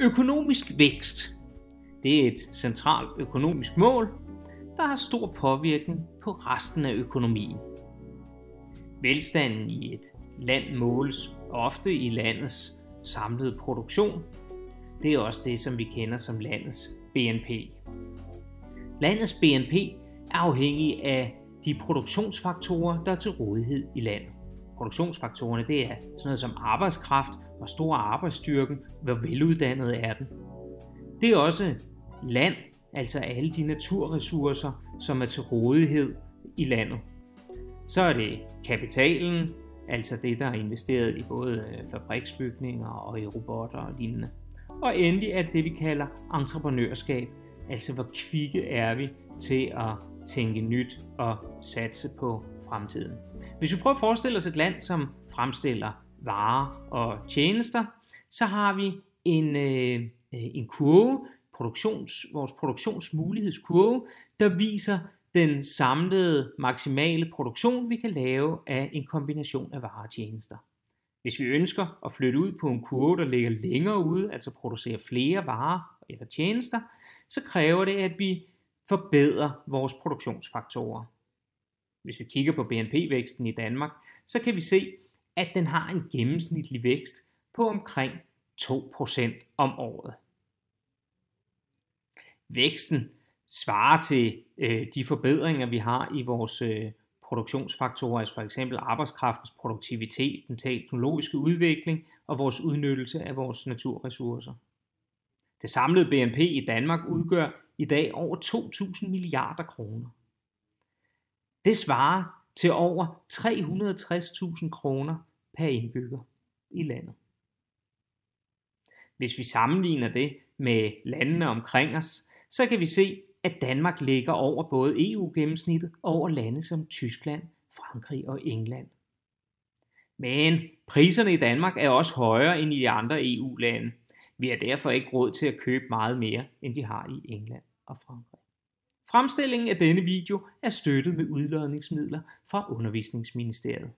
Økonomisk vækst. Det er et centralt økonomisk mål, der har stor påvirkning på resten af økonomien. Velstanden i et land måles ofte i landets samlede produktion. Det er også det, som vi kender som landets BNP. Landets BNP er afhængig af de produktionsfaktorer, der er til rådighed i landet. Produktionsfaktorerne det er sådan noget som arbejdskraft, hvor stor er arbejdsstyrken, hvor veluddannet er den. Det er også land, altså alle de naturressourcer, som er til rådighed i landet. Så er det kapitalen, altså det, der er investeret i både øh, fabriksbygninger og i robotter og lignende. Og endelig er det, vi kalder entreprenørskab, altså hvor kvikke er vi til at tænke nyt og satse på fremtiden. Hvis vi prøver at forestille os et land, som fremstiller varer og tjenester, så har vi en, øh, en kurve, produktions, vores produktionsmulighedskurve, der viser den samlede maksimale produktion, vi kan lave af en kombination af varer og tjenester. Hvis vi ønsker at flytte ud på en kurve, der ligger længere ude, altså producere flere varer eller tjenester, så kræver det, at vi forbedrer vores produktionsfaktorer. Hvis vi kigger på BNP-væksten i Danmark, så kan vi se, at den har en gennemsnitlig vækst på omkring 2% om året. Væksten svarer til øh, de forbedringer, vi har i vores øh, produktionsfaktorer, altså for eksempel arbejdskraftens produktivitet, den teknologiske udvikling og vores udnyttelse af vores naturressourcer. Det samlede BNP i Danmark udgør i dag over 2.000 milliarder kroner. Det svarer til over 360.000 kroner per indbygger i landet. Hvis vi sammenligner det med landene omkring os, så kan vi se, at Danmark ligger over både EU-gennemsnittet og over lande som Tyskland, Frankrig og England. Men priserne i Danmark er også højere end i de andre EU-lande. Vi har derfor ikke råd til at købe meget mere, end de har i England og Frankrig. Fremstillingen af denne video er støttet med udlodningsmidler fra Undervisningsministeriet.